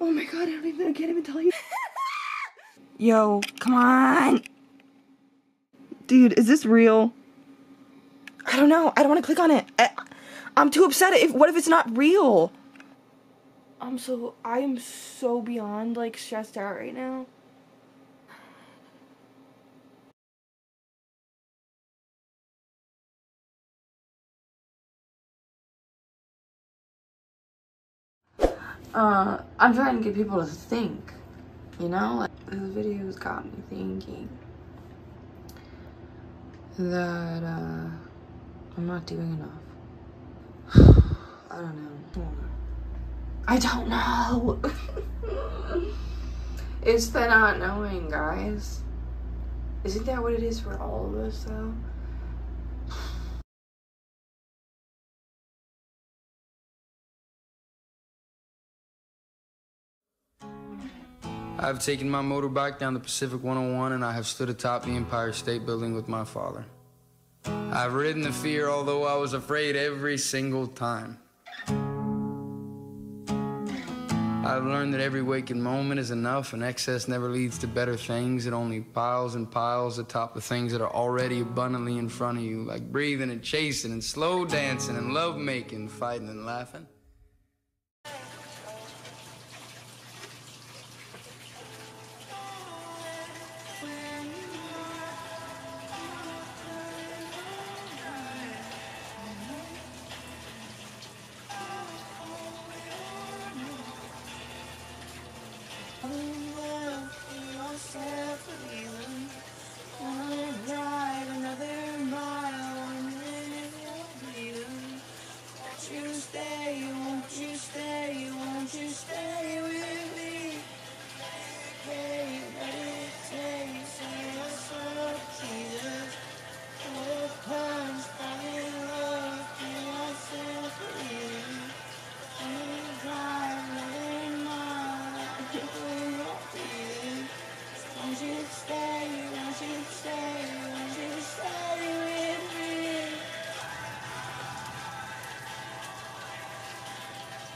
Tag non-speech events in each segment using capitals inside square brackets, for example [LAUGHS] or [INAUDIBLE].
Oh my god, I don't even I can't even tell you. [LAUGHS] Yo, come on. Dude, is this real? I don't know. I don't want to click on it. I, I'm too upset. If what if it's not real? I'm so I am so beyond like stressed out right now. Uh, I'm trying to get people to think, you know? Like, this video's got me thinking that, uh, I'm not doing enough. [SIGHS] I don't know. I don't know. [LAUGHS] it's the not knowing, guys. Isn't that what it is for all of us, though? I've taken my motorbike down the Pacific 101 and I have stood atop the Empire State Building with my father. I've ridden the fear, although I was afraid every single time. I've learned that every waking moment is enough and excess never leads to better things. It only piles and piles atop the things that are already abundantly in front of you, like breathing and chasing and slow dancing and love making, fighting and laughing.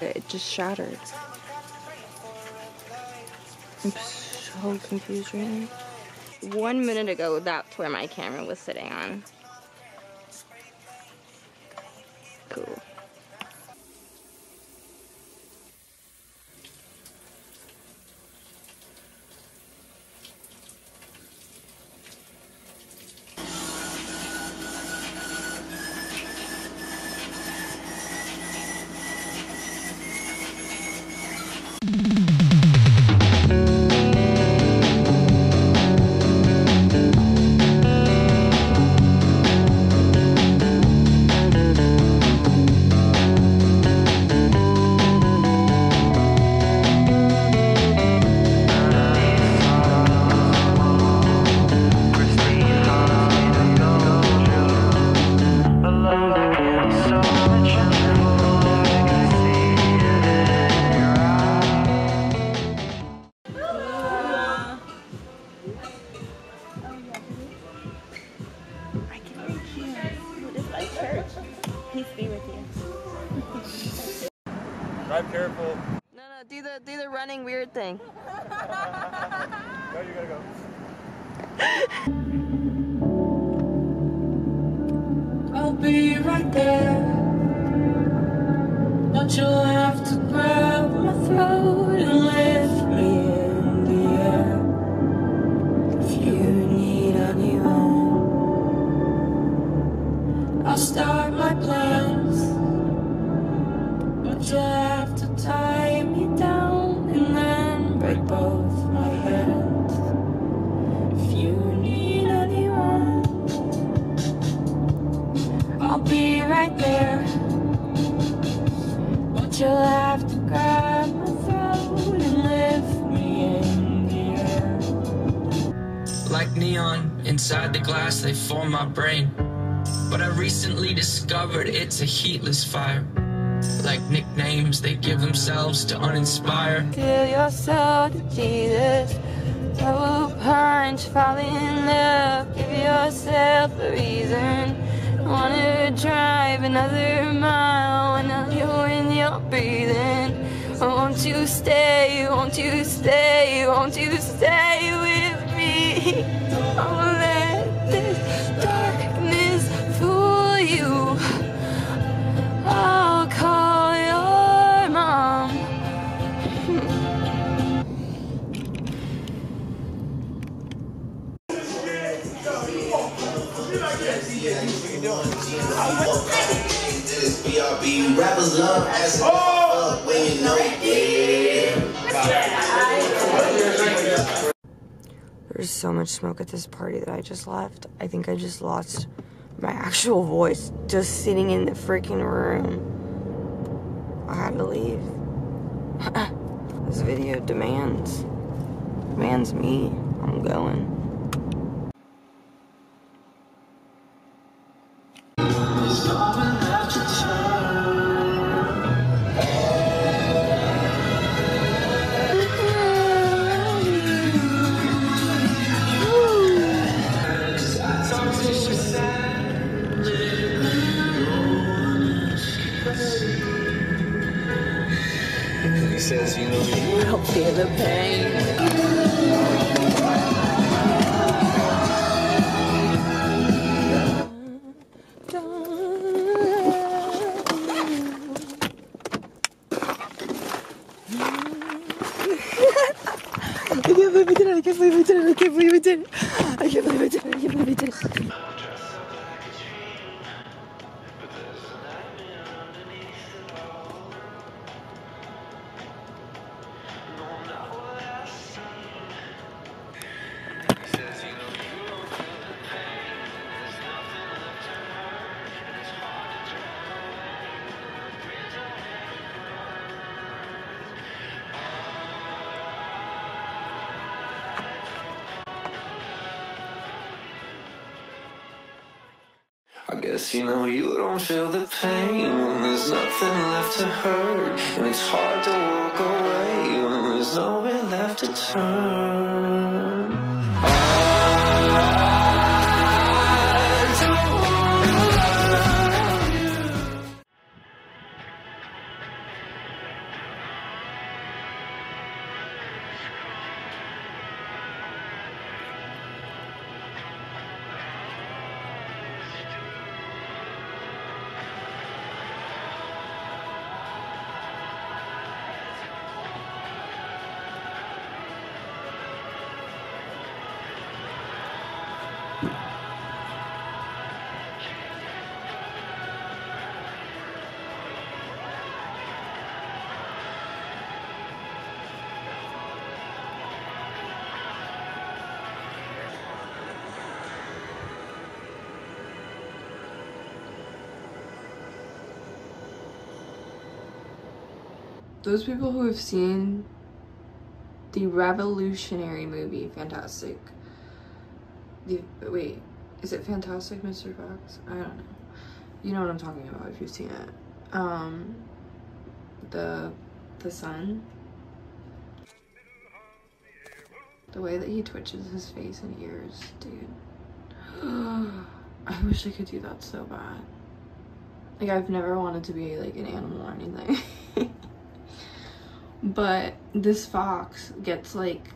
It just shattered. I'm so confused right now. One minute ago, that's where my camera was sitting on. No, no, do the do the running weird thing. No, you gotta go. I'll be right there. But you'll inside the glass they form my brain. But I recently discovered it's a heatless fire. Like nicknames they give themselves to uninspire. Give yourself to Jesus. Throw a punch, fall in love. Give yourself a reason. Wanna drive another mile when you're your breathing. Won't you stay? Won't you stay? Won't you stay with me? Don't so much smoke at this party that I just left. I think I just lost my actual voice just sitting in the freaking room. I had to leave. [CLEARS THROAT] this video demands demands me. I'm going. Says, you know, I'll feel the pain. I can't believe I did it. I can't believe I did it. I can't believe I did it. I can't believe I did it. I can't believe I it. Guess you know you don't feel the pain when there's nothing left to hurt. And it's hard to walk away when there's nowhere left to turn. Those people who have seen the revolutionary movie Fantastic. The wait, is it Fantastic Mr. Fox? I don't know. You know what I'm talking about if you've seen it. Um, the the son. The way that he twitches his face and ears, dude. [GASPS] I wish I could do that so bad. Like I've never wanted to be like an animal or anything. [LAUGHS] but this fox gets like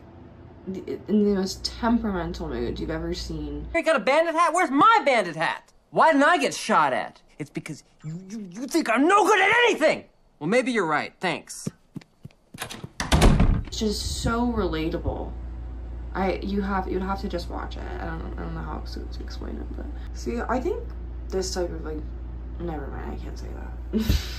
in the most temperamental mood you've ever seen. You got a bandit hat? Where's my bandit hat? Why didn't I get shot at? It's because you, you, you think I'm no good at anything! Well, maybe you're right. Thanks. It's just so relatable. I you have you'd have to just watch it. I don't I don't know how to, to explain it, but see, I think this type of like, never mind. I can't say that. [LAUGHS]